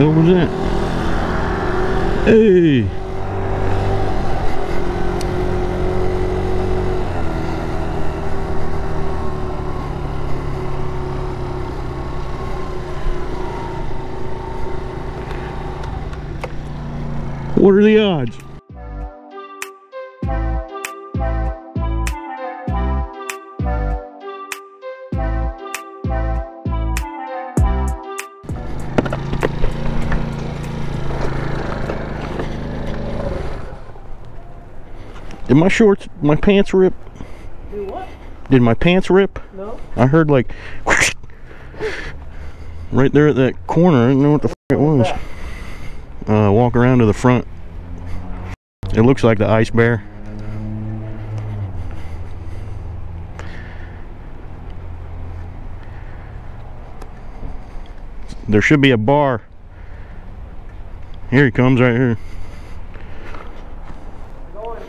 hell was that? Hey! What are the odds? My shorts, my pants rip? Do what? Did my pants rip? No. I heard like right there at that corner. I didn't know what the f it was. Uh, walk around to the front. It looks like the ice bear. There should be a bar. Here he comes right here. Going.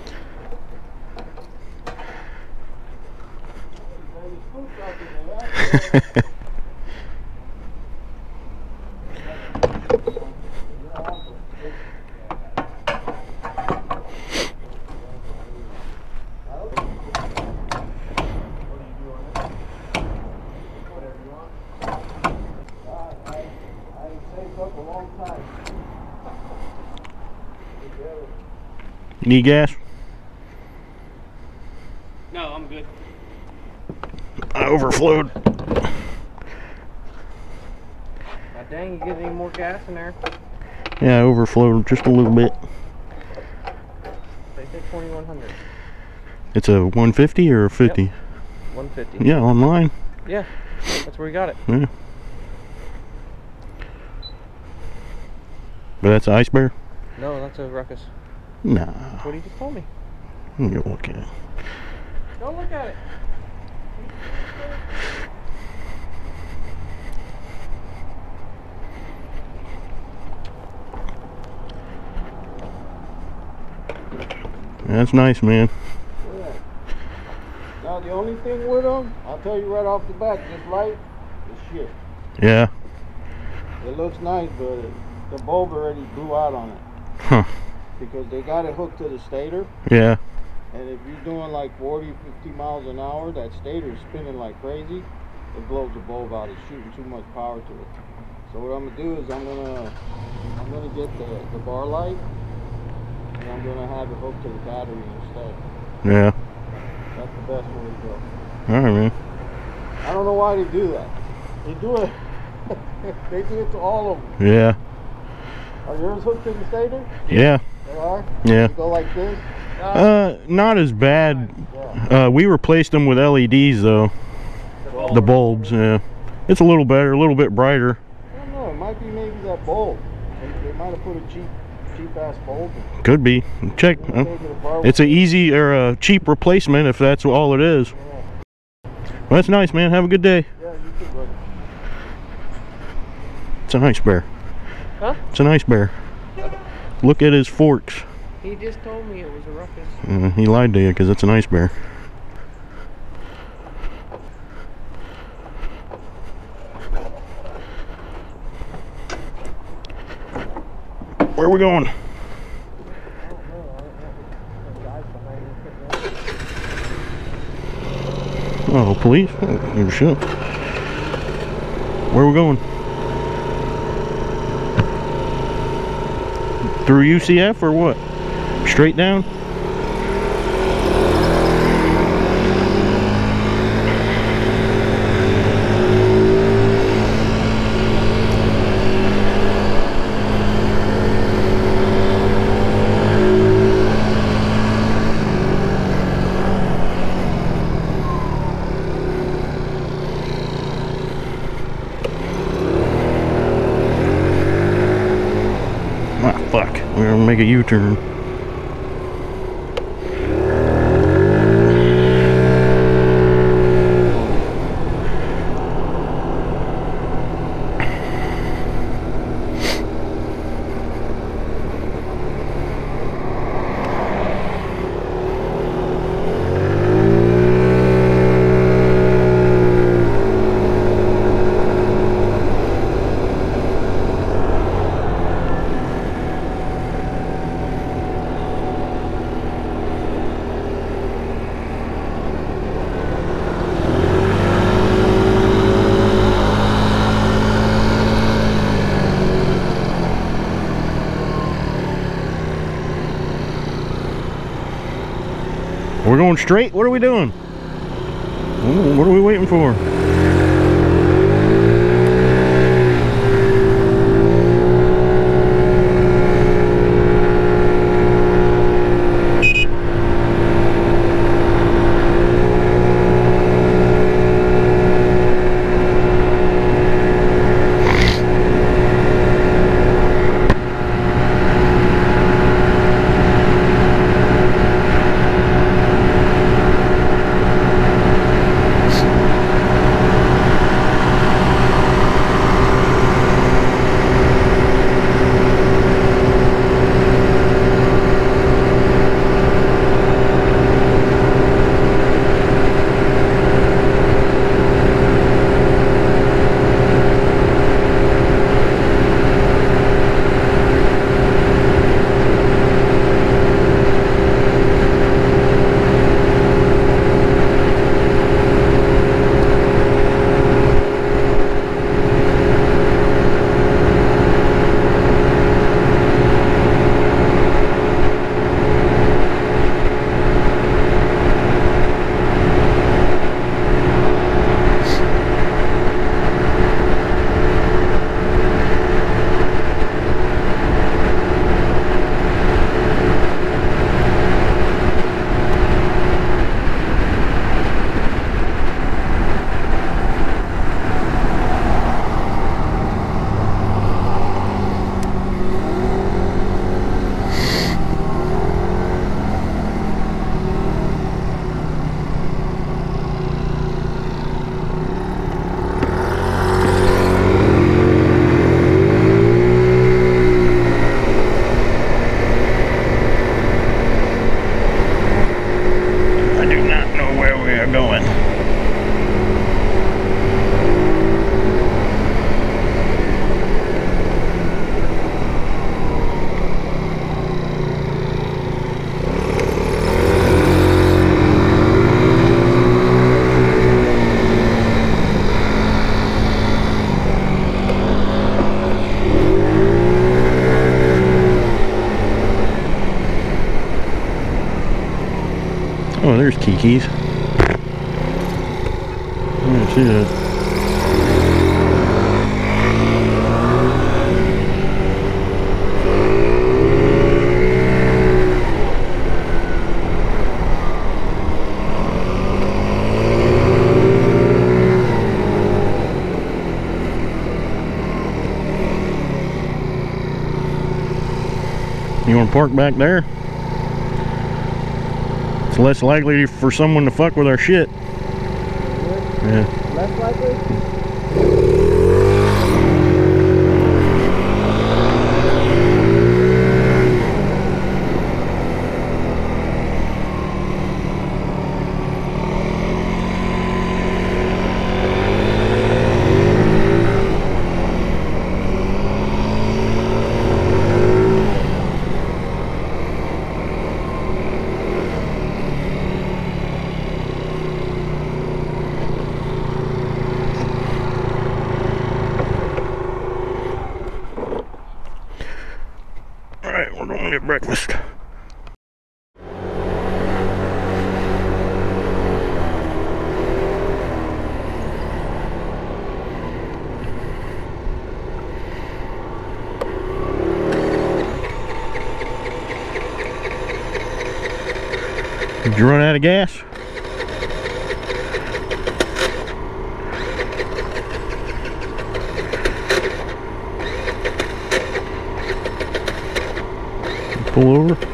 You need gas? No, I'm good. I overflowed. God dang, you get any more gas in there? Just a little bit. They say 2100. It's a 150 or a 50? 150. Yeah, online. Yeah, that's where we got it. Yeah. But that's an ice bear? No, that's a ruckus. Nah. That's what he just told me. Let me go look at it. Go look at it. That's nice, man. Yeah. Now the only thing with them, I'll tell you right off the bat, this light is shit. Yeah. It looks nice, but the bulb already blew out on it. Huh. Because they got it hooked to the stator, Yeah. and if you're doing like 40, 50 miles an hour, that stator is spinning like crazy. It blows the bulb out. It's shooting too much power to it. So what I'm gonna do is I'm gonna I'm gonna get the, the bar light, and I'm gonna have it hooked to the battery instead. Yeah. That's the best way to go. All right, man. I don't know why they do that. They do it. they do it to all of them. Yeah. Are yours hooked to the stator? Yeah. They are. Yeah. You go like this. Uh, not as bad. Yeah. Uh, we replaced them with LEDs though. The bulbs. Yeah. It's a little better, a little bit brighter. I don't know. It might be maybe that bulb. They, they might have put a cheap, Could be. Check. Maybe the bar It's a easy or a cheap replacement if that's all it is. Well, that's nice, man. Have a good day. Yeah, you could run. It's a nice bear. Huh? It's a nice bear. Look at his forks. He just told me it was a ruckus. Uh, he lied to you because it's an ice bear. We going? Oh, police? Oh, shit. Where we going? Through UCF or what? Straight down? Ah, fuck. We're gonna make a U-turn. Going straight? What are we doing? What are we waiting for? Going. Oh, there's Kiki's. I didn't see that. You want to park back there? It's less likely for someone to fuck with our shit. Yeah. Less likely? All right, we're going to get breakfast. Did you run out of gas? Pull over.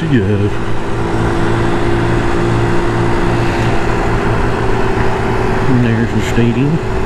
Through And there's the stadium.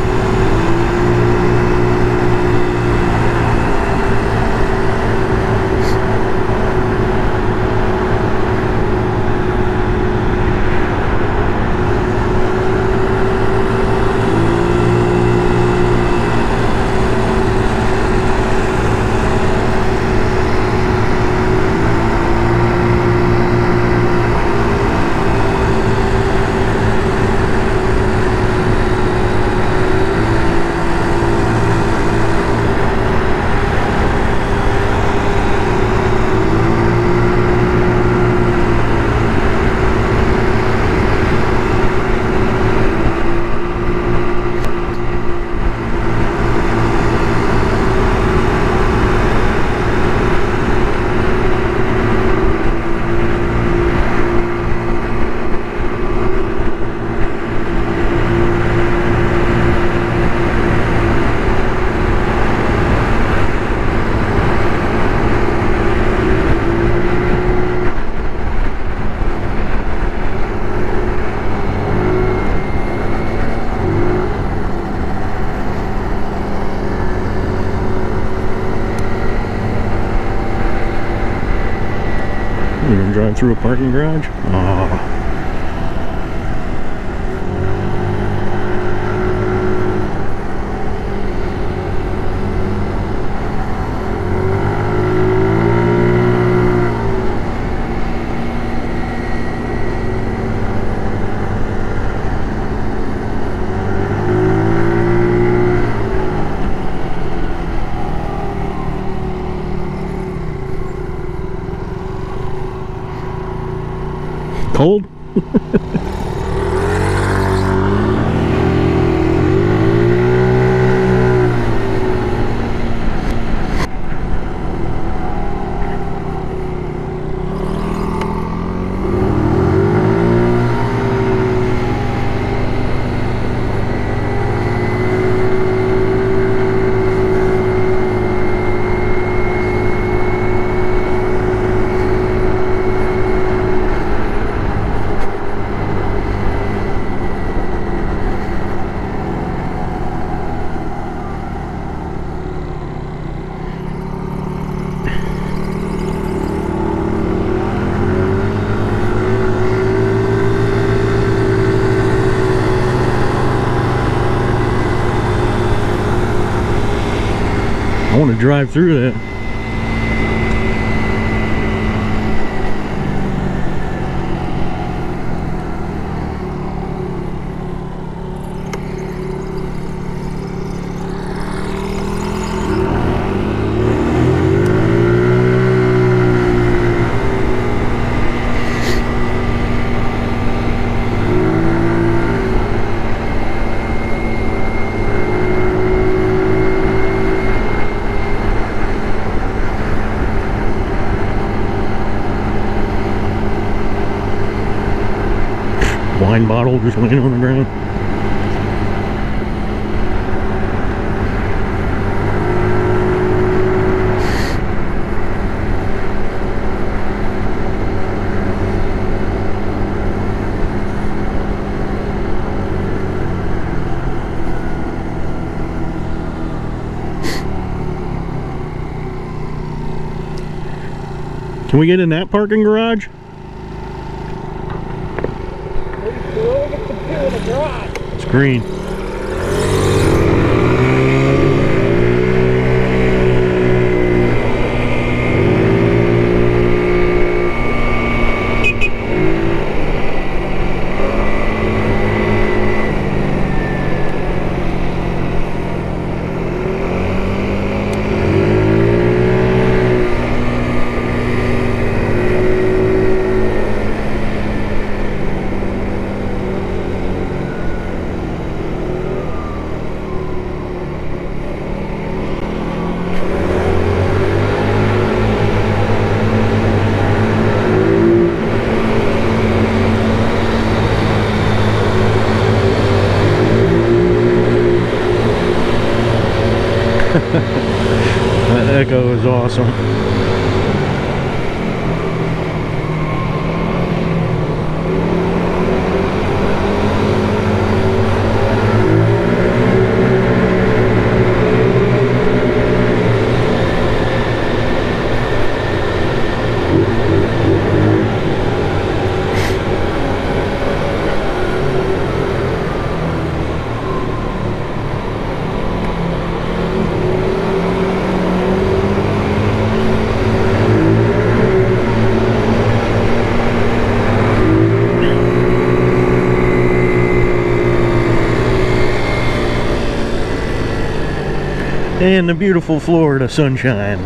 We're gonna drive through a parking garage. Ah. Cold? I want to drive through that. Wine bottle just laying on the ground. Can we get in that parking garage? It's green. Echo And the beautiful Florida sunshine.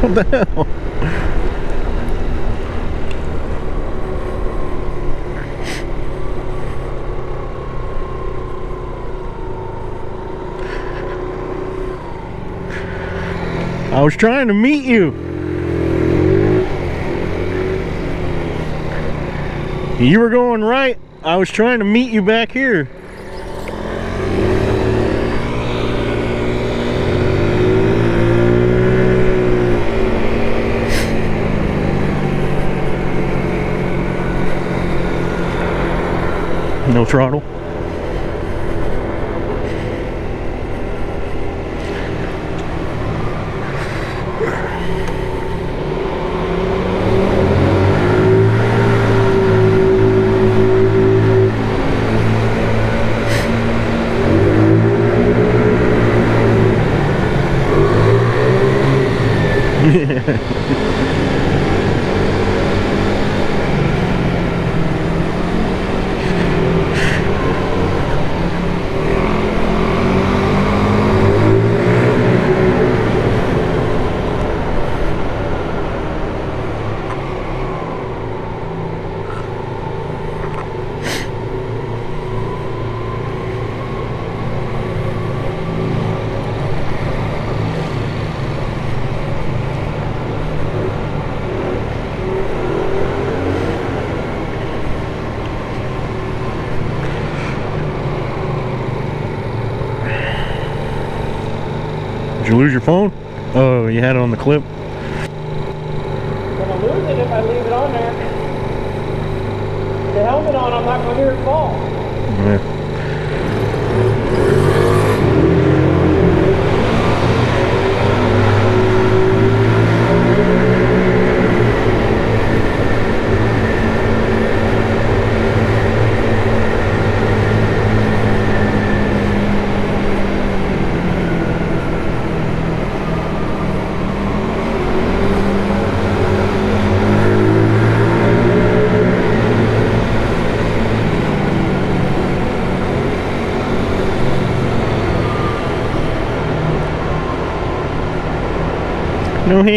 What the hell? Was trying to meet you. You were going right. I was trying to meet you back here. No throttle. Did you lose your phone? Oh, you had it on the clip. I'm gonna lose it if I leave it on there. The helmet on, I'm not gonna hear it fall. Yeah. No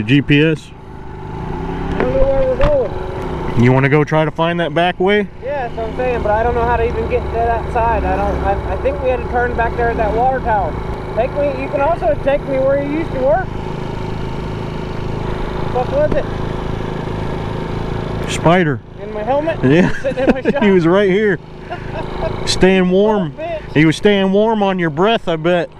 You want me to GPS? I don't know where we're going. You want to go try to find that back way? Yeah, that's what I'm saying, but I don't know how to even get to that side. I don't. I, I think we had to turn back there at that water tower. Take me. You can also take me where you used to work. What was it? Spider. In my helmet? Yeah. In my he was right here. Staying warm. Son of a bitch. He was staying warm on your breath, I bet.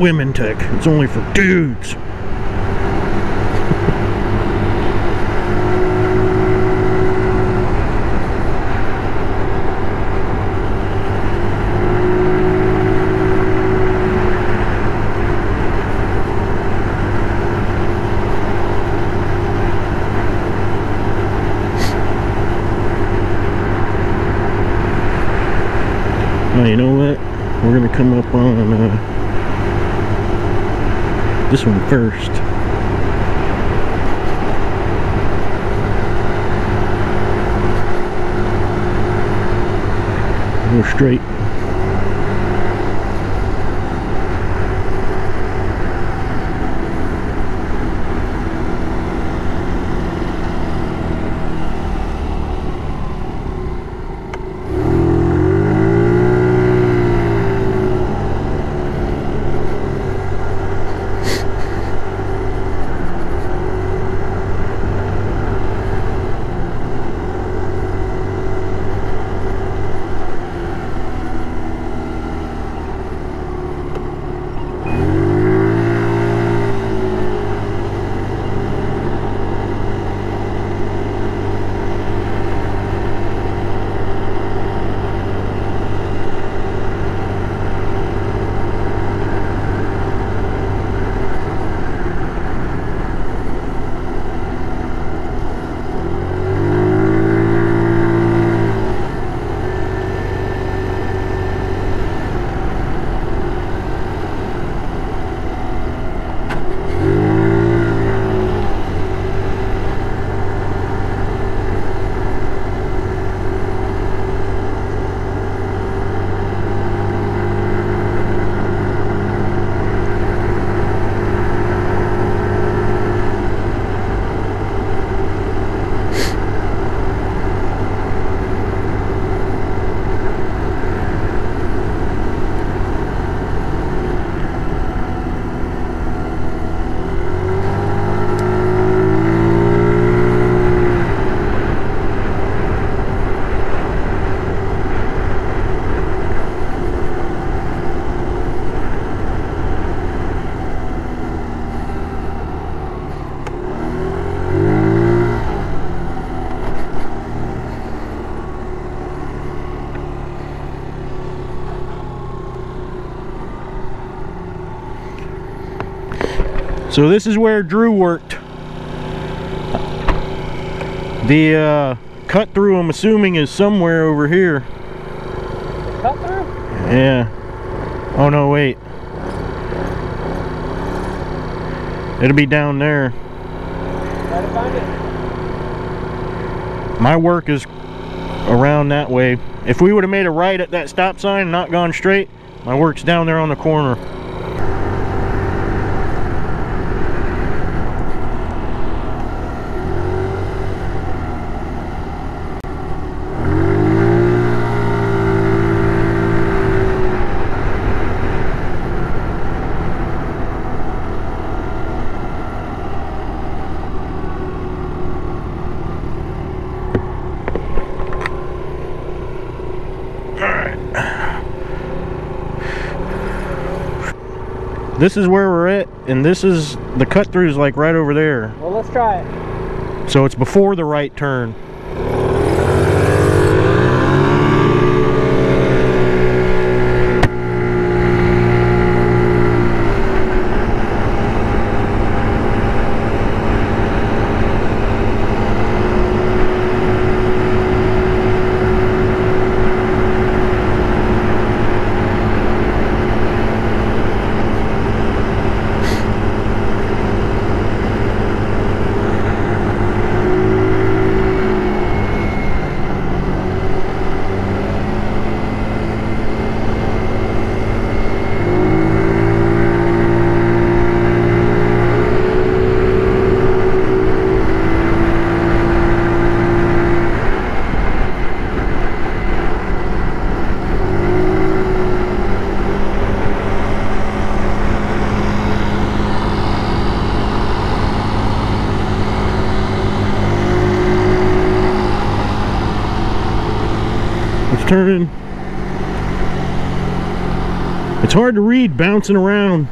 Women tech. It's only for dudes. Oh, you know what? We're gonna come up on uh, this one first. Go straight. So this is where Drew worked. The uh, cut through, I'm assuming, is somewhere over here. Cut through? Yeah. Oh no, wait. It'll be down there. Try to find it. My work is around that way. If we would have made a right at that stop sign and not gone straight, my work's down there on the corner. This is where we're at, and this is the cut through is like right over there. Well, let's try it. So it's before the right turn. Turning. It's hard to read bouncing around.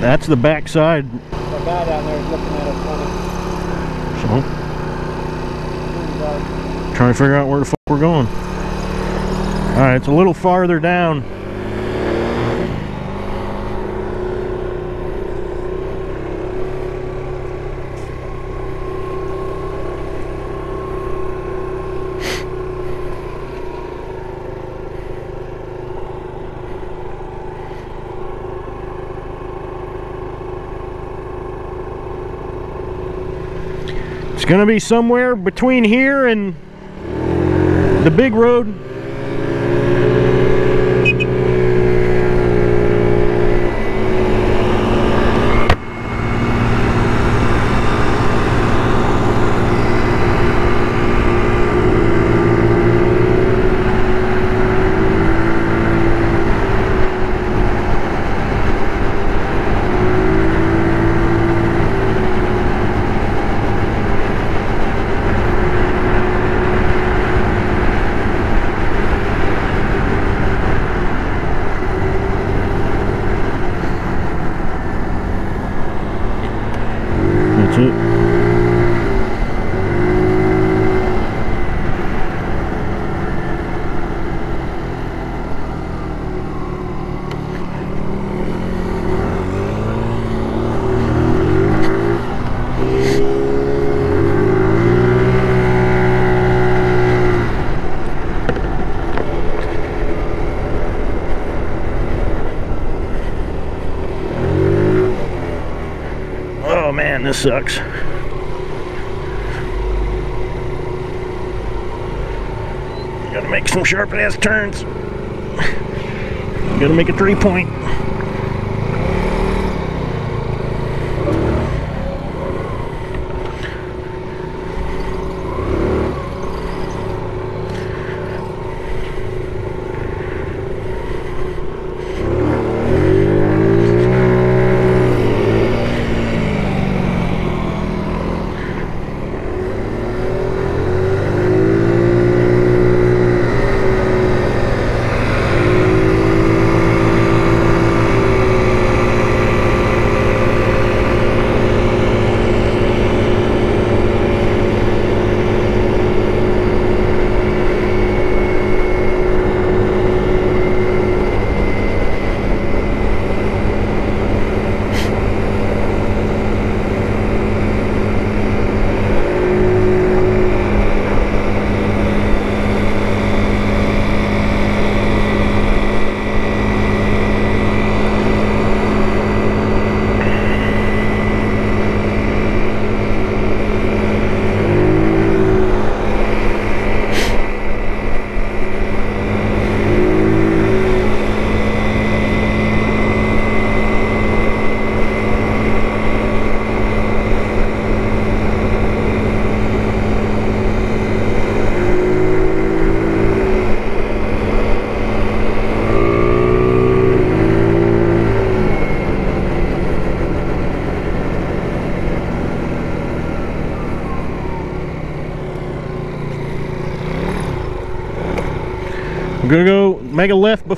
That's the back side. The guy down there is looking at us funny. So, trying to figure out where the fuck we're going. Alright, it's a little farther down. Gonna be somewhere between here and the big road. That's it. Oh man, this sucks. Gotta make some sharp ass turns. Gotta make a three point.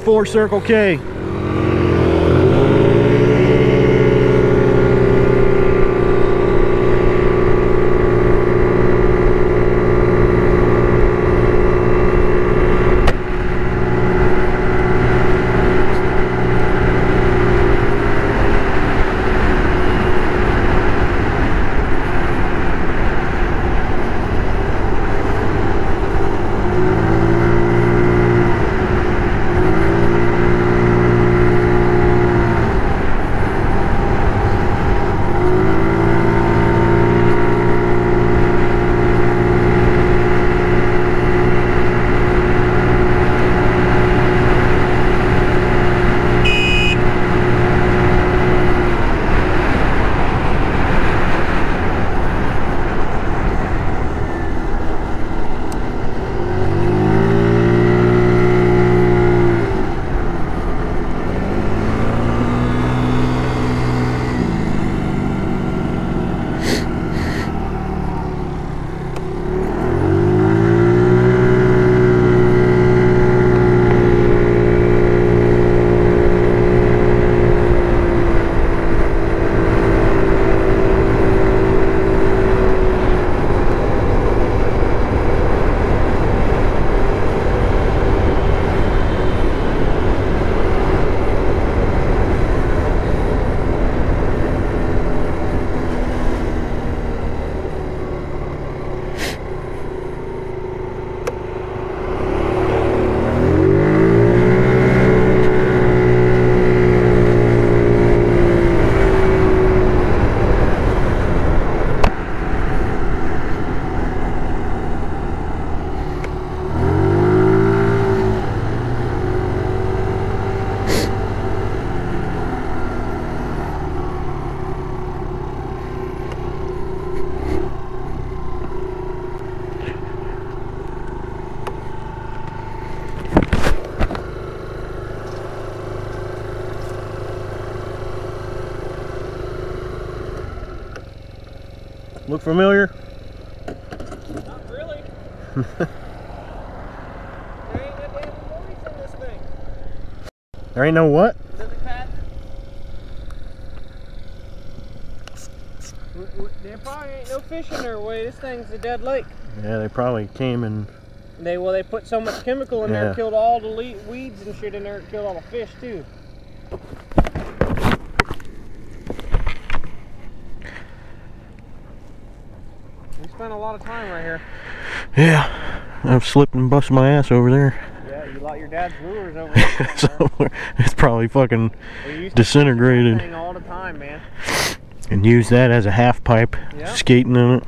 Before Circle K. familiar? Not really. there ain't no damn noise in this thing. There ain't no what? Lily pad. W- w- There probably ain't no fish in there. Way this thing's a dead lake. Yeah, they probably came and They well, they put so much chemical in there, Yeah. it killed all the weeds and shit in there. Killed all the fish too. Spent a lot of time right here. yeah, I've slipped and busted my ass over there. Yeah, you lot your dad's lures over there. Somewhere. it's probably fucking We used to fish that disintegrated all the time, man. and use that as a half pipe, Yeah. skating in it.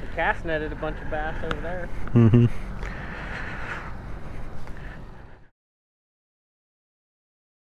We cast netted a bunch of bass over there. hmm